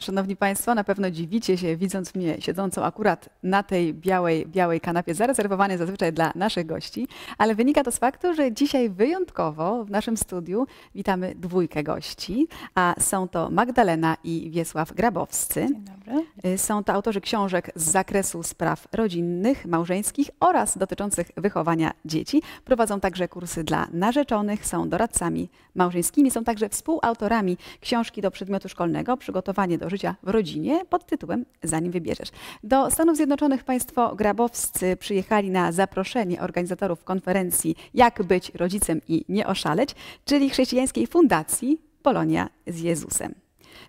Szanowni Państwo, na pewno dziwicie się, widząc mnie siedzącą akurat na tej białej, białej kanapie, zarezerwowanej zazwyczaj dla naszych gości, ale wynika to z faktu, że dzisiaj wyjątkowo w naszym studiu witamy dwójkę gości, a są to Magdalena i Wiesław Grabowscy. Dzień dobry. Y, Są to autorzy książek z zakresu spraw rodzinnych, małżeńskich oraz dotyczących wychowania dzieci. Prowadzą także kursy dla narzeczonych, są doradcami małżeńskimi, są także współautorami książki do przedmiotu szkolnego Przygotowanie do życia w rodzinie pod tytułem Zanim wybierzesz. Do Stanów Zjednoczonych państwo grabowscy przyjechali na zaproszenie organizatorów konferencji Jak być rodzicem i nie oszaleć, czyli chrześcijańskiej fundacji Polonia z Jezusem.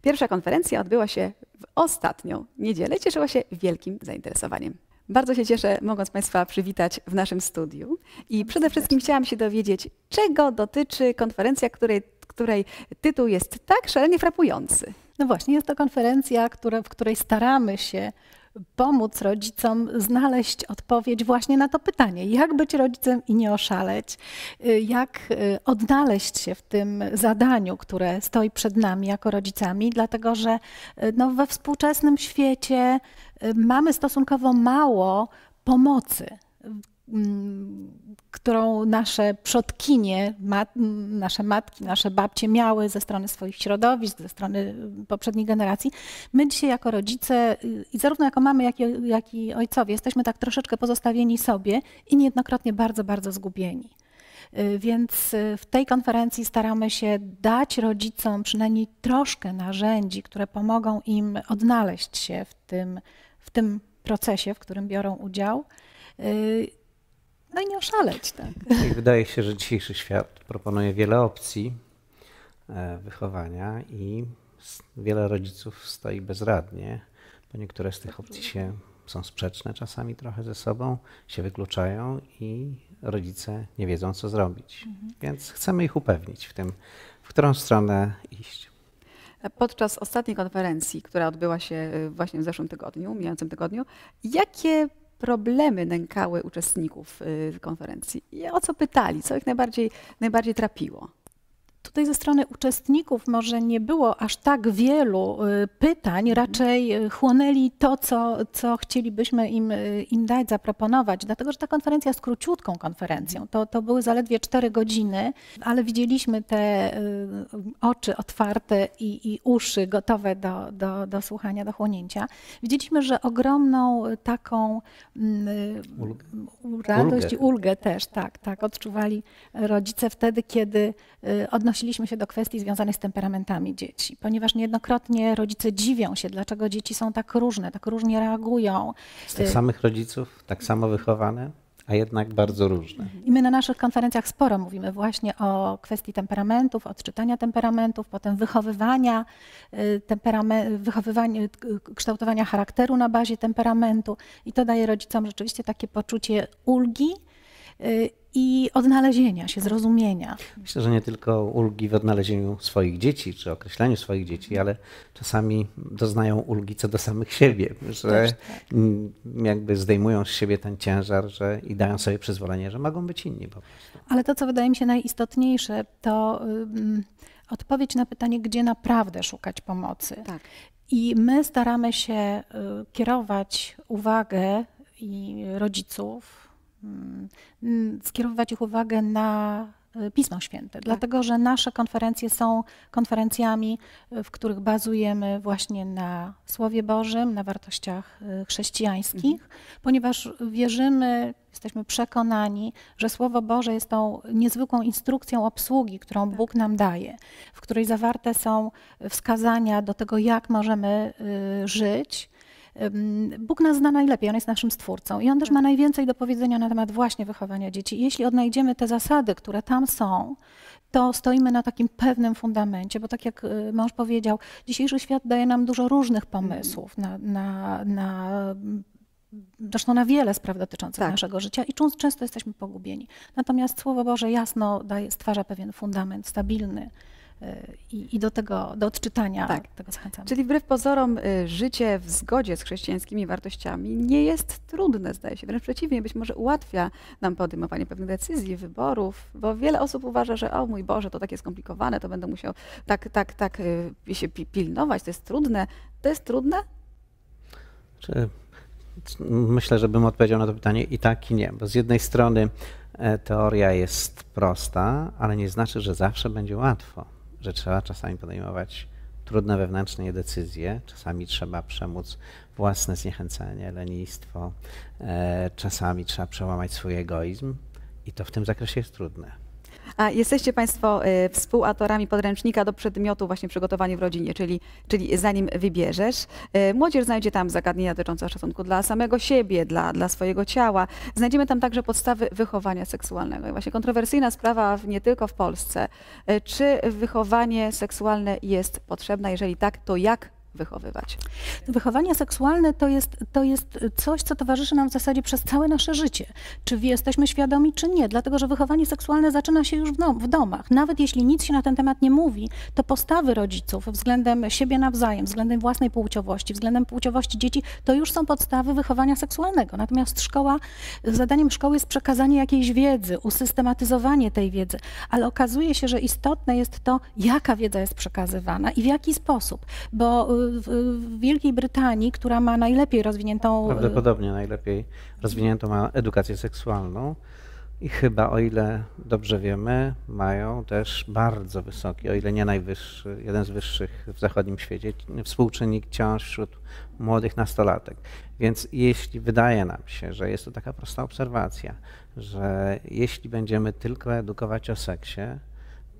Pierwsza konferencja odbyła się w ostatnią niedzielę cieszyła się wielkim zainteresowaniem. Bardzo się cieszę, mogąc Państwa przywitać w naszym studiu. I przede wszystkim chciałam się dowiedzieć, czego dotyczy konferencja, której, której tytuł jest tak szalenie frapujący. No właśnie, jest to konferencja, która, w której staramy się pomóc rodzicom znaleźć odpowiedź właśnie na to pytanie, jak być rodzicem i nie oszaleć, y, jak y, odnaleźć się w tym zadaniu, które stoi przed nami jako rodzicami, dlatego że y, no, we współczesnym świecie mamy stosunkowo mało pomocy którą nasze przodkinie, mat, nasze matki, nasze babcie miały ze strony swoich środowisk, ze strony poprzednich generacji. My dzisiaj jako rodzice y, i zarówno jako mamy, jak i, jak i ojcowie jesteśmy tak troszeczkę pozostawieni sobie i niejednokrotnie bardzo, bardzo zgubieni. Y, Więc y, w tej konferencji staramy się dać rodzicom przynajmniej troszkę narzędzi, które pomogą im odnaleźć się w tym, w tym procesie, w którym biorą udział. Oszaleć, tak. Wydaje się, że dzisiejszy świat proponuje wiele opcji e, wychowania i wiele rodziców stoi bezradnie, bo niektóre z tych opcji się są sprzeczne czasami trochę ze sobą, się wykluczają i rodzice nie wiedzą, co zrobić. Więc chcemy ich upewnić w tym, w którą stronę iść. Podczas ostatniej konferencji, która odbyła się y, właśnie w zeszłym tygodniu, mijającym tygodniu, jakie problemy nękały uczestników y, konferencji? I o co pytali? Co ich najbardziej, najbardziej trapiło? Tutaj ze strony uczestników może nie było aż tak wielu y, pytań, raczej y, chłonęli to, co, co chcielibyśmy im, y, im dać, zaproponować, dlatego że ta konferencja jest króciutką konferencją. To, to były zaledwie cztery godziny, ale widzieliśmy te oczy otwarte i, i uszy gotowe do, do, do słuchania, do chłonięcia. Widzieliśmy, że ogromną taką mm, Ulgę. radość Ulgę. i ulgę też, tak, tak, odczuwali rodzice wtedy, kiedy y, odnosiliśmy się do kwestii związanych z temperamentami dzieci, ponieważ niejednokrotnie rodzice dziwią się, dlaczego dzieci są tak różne, tak różnie reagują. Z tych samych rodziców, tak samo wychowane, a jednak bardzo różne. I my na naszych konferencjach sporo mówimy właśnie o kwestii temperamentów, odczytania temperamentów, potem wychowywania, y, temperame- wychowywania, y, kształtowania charakteru na bazie temperamentu. I to daje rodzicom rzeczywiście takie poczucie ulgi i odnalezienia się, zrozumienia. Myślę, że nie tylko ulgi w odnalezieniu swoich dzieci, czy określeniu swoich dzieci, ale czasami doznają ulgi co do samych siebie, że tak. jakby zdejmują z siebie ten ciężar że, i dają sobie przyzwolenie, że mogą być inni po prostu. Ale to, co wydaje mi się najistotniejsze, to ym, odpowiedź na pytanie, gdzie naprawdę szukać pomocy. Tak. I my staramy się y, kierować uwagę i rodziców, skierowywać ich uwagę na y, Pismo Święte, dlatego że nasze konferencje są konferencjami, y, w których bazujemy właśnie na Słowie Bożym, na wartościach y, chrześcijańskich, ponieważ wierzymy, jesteśmy przekonani, że Słowo Boże jest tą niezwykłą instrukcją obsługi, którą Bóg nam daje, w której zawarte są wskazania do tego, jak możemy żyć. Bóg nas zna najlepiej, On jest naszym stwórcą i On też ma najwięcej do powiedzenia na temat właśnie wychowania dzieci. I jeśli odnajdziemy te zasady, które tam są, to stoimy na takim pewnym fundamencie, bo tak jak y, mąż powiedział, dzisiejszy świat daje nam dużo różnych pomysłów na, na, na zresztą na wiele spraw dotyczących Tak. naszego życia i często jesteśmy pogubieni. Natomiast Słowo Boże jasno daje, stwarza pewien fundament stabilny i, i do tego, do odczytania Tak. tego zachęcamy. Czyli wbrew pozorom y, życie w zgodzie z chrześcijańskimi wartościami nie jest trudne, zdaje się. Wręcz przeciwnie, być może ułatwia nam podejmowanie pewnych decyzji, wyborów, bo wiele osób uważa, że o mój Boże, to takie skomplikowane, to będę musiał tak, tak, tak y, się pi- pilnować, to jest trudne. To jest trudne? Czy, myślę, że bym odpowiedział na to pytanie i tak, i nie. Bo z jednej strony e, teoria jest prosta, ale nie znaczy, że zawsze będzie łatwo, że trzeba czasami podejmować trudne wewnętrznie decyzje, czasami trzeba przemóc własne zniechęcenie, lenistwo, e, czasami trzeba przełamać swój egoizm i to w tym zakresie jest trudne. A jesteście Państwo y, współautorami podręcznika do przedmiotu właśnie przygotowanie w rodzinie, czyli, czyli zanim wybierzesz. Y, młodzież znajdzie tam zagadnienia dotyczące szacunku dla samego siebie, dla, dla swojego ciała. Znajdziemy tam także podstawy wychowania seksualnego. I właśnie kontrowersyjna sprawa w, nie tylko w Polsce. Y, czy wychowanie seksualne jest potrzebne? Jeżeli tak, to jak wychowywać? Wychowanie seksualne to jest, to jest coś, co towarzyszy nam w zasadzie przez całe nasze życie. Czy jesteśmy świadomi, czy nie. Dlatego, że wychowanie seksualne zaczyna się już w, dom, w domach. Nawet jeśli nic się na ten temat nie mówi, to postawy rodziców względem siebie nawzajem, względem własnej płciowości, względem płciowości dzieci, to już są podstawy wychowania seksualnego. Natomiast szkoła, zadaniem szkoły jest przekazanie jakiejś wiedzy, usystematyzowanie tej wiedzy. Ale okazuje się, że istotne jest to, jaka wiedza jest przekazywana i w jaki sposób. Bo w Wielkiej Brytanii, która ma najlepiej rozwiniętą. Prawdopodobnie najlepiej rozwiniętą ma edukację seksualną. I chyba, o ile dobrze wiemy, mają też bardzo wysoki, o ile nie najwyższy, jeden z wyższych w zachodnim świecie, współczynnik ciąż wśród młodych nastolatek. Więc jeśli wydaje nam się, że jest to taka prosta obserwacja, że jeśli będziemy tylko edukować o seksie,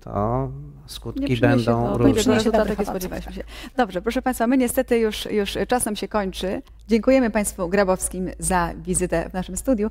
to skutki będą różne. Rezultat, jakie spodziewaliśmy się. Dobrze, proszę Państwa, my niestety już, już czasem się kończy. Dziękujemy Państwu Grabowskim za wizytę w naszym studiu.